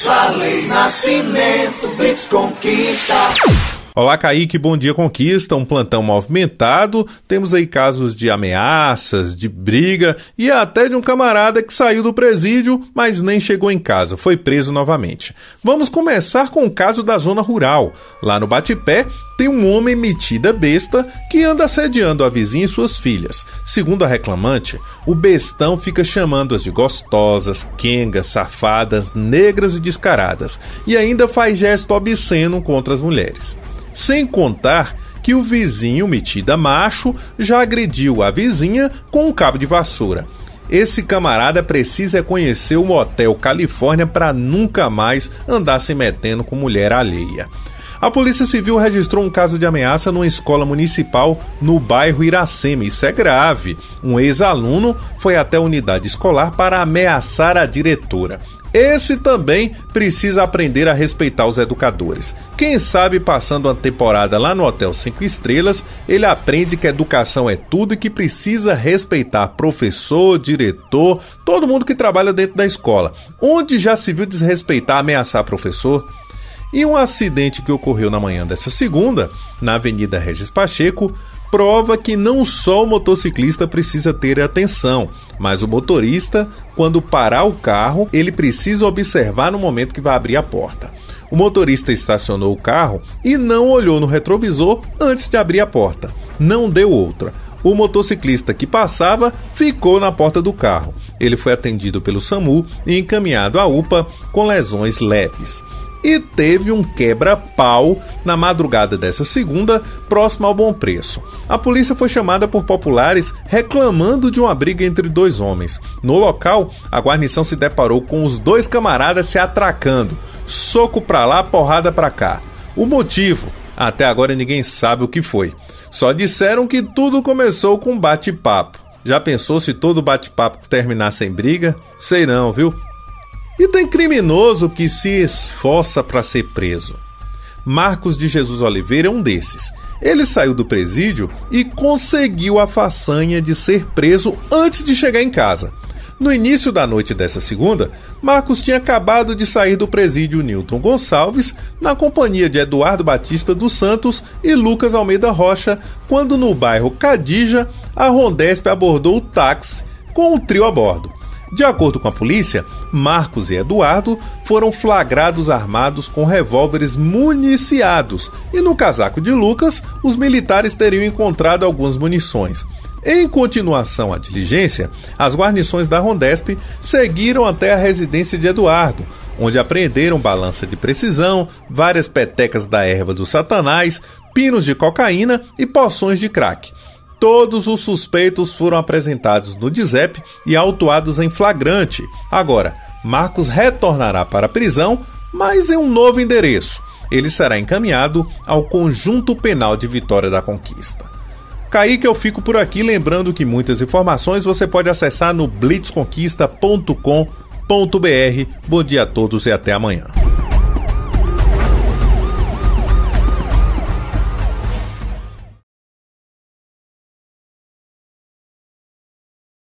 Farley Nascimento, Blitz Conquista. Olá, Kaique, bom dia, Conquista. Um plantão movimentado. Temos aí casos de ameaças, de briga e até de um camarada que saiu do presídio, mas nem chegou em casa, foi preso novamente. Vamos começar com o caso da zona rural. Lá no Batipé, tem um homem metida besta que anda assediando a vizinha e suas filhas. Segundo a reclamante, o bestão fica chamando-as de gostosas, quengas, safadas, negras e descaradas, e ainda faz gesto obsceno contra as mulheres. Sem contar que o vizinho metida macho já agrediu a vizinha com um cabo de vassoura. Esse camarada precisa conhecer o Motel Califórnia para nunca mais andar se metendo com mulher alheia. A Polícia Civil registrou um caso de ameaça numa escola municipal no bairro Iracema. Isso é grave. Um ex-aluno foi até a unidade escolar para ameaçar a diretora. Esse também precisa aprender a respeitar os educadores. Quem sabe, passando uma temporada lá no Hotel 5 Estrelas, ele aprende que educação é tudo e que precisa respeitar professor, diretor, todo mundo que trabalha dentro da escola. Onde já se viu desrespeitar, ameaçar professor? E um acidente que ocorreu na manhã dessa segunda, na Avenida Regis Pacheco, prova que não só o motociclista precisa ter atenção, mas o motorista, quando parar o carro, ele precisa observar no momento que vai abrir a porta. O motorista estacionou o carro e não olhou no retrovisor antes de abrir a porta. Não deu outra. O motociclista que passava ficou na porta do carro. Ele foi atendido pelo SAMU e encaminhado à UPA com lesões leves e teve um quebra-pau na madrugada dessa segunda, próximo ao Bom Preço. A polícia foi chamada por populares reclamando de uma briga entre dois homens. No local, a guarnição se deparou com os dois camaradas se atracando, soco pra lá, porrada pra cá. O motivo, até agora ninguém sabe o que foi. Só disseram que tudo começou com bate-papo. Já pensou se todo bate-papo terminasse em briga? Sei não, viu? E tem criminoso que se esforça para ser preso. Marcos de Jesus Oliveira é um desses. Ele saiu do presídio e conseguiu a façanha de ser preso antes de chegar em casa. No início da noite dessa segunda, Marcos tinha acabado de sair do presídio Newton Gonçalves na companhia de Eduardo Batista dos Santos e Lucas Almeida Rocha, quando no bairro Cadija, a Rondesp abordou o táxi com o trio a bordo. De acordo com a polícia, Marcos e Eduardo foram flagrados armados com revólveres municiados e no casaco de Lucas, os militares teriam encontrado algumas munições. Em continuação à diligência, as guarnições da Rondesp seguiram até a residência de Eduardo, onde apreenderam balança de precisão, várias petecas da erva do satanás, pinos de cocaína e poções de crack. Todos os suspeitos foram apresentados no DIZEP e autuados em flagrante. Agora, Marcos retornará para a prisão, mas em um novo endereço. Ele será encaminhado ao Conjunto Penal de Vitória da Conquista. Kaique, eu fico por aqui lembrando que muitas informações você pode acessar no blitzconquista.com.br. Bom dia a todos e até amanhã.